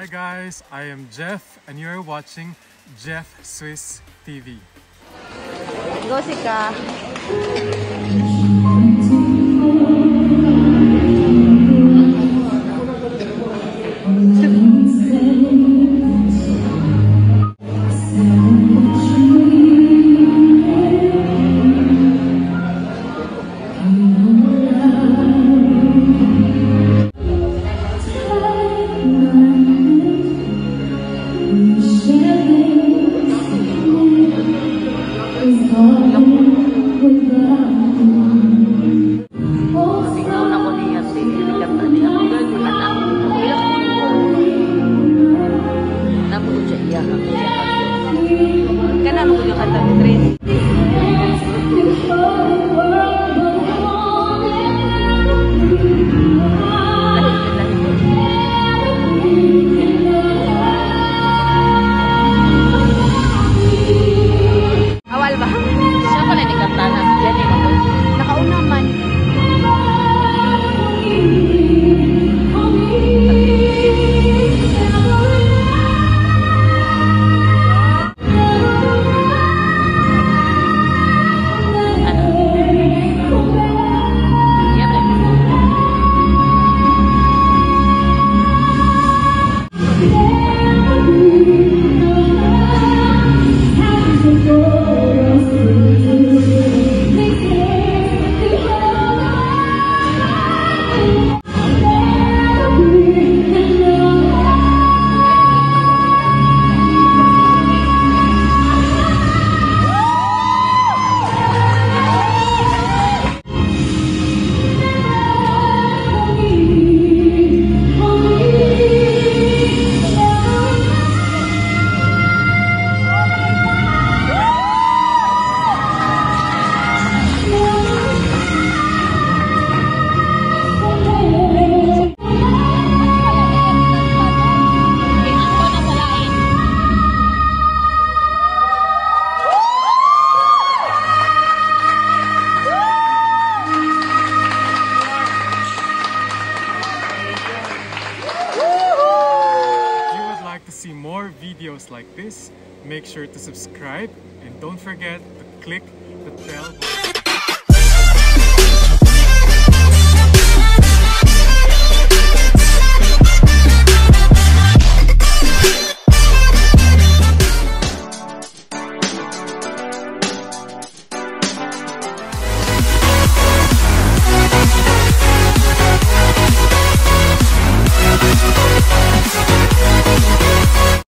Hi guys, I am Jeff and you're watching Jeff Swiss TV. Go Sika! Videos like this, make sure to subscribe and don't forget to click the bell button.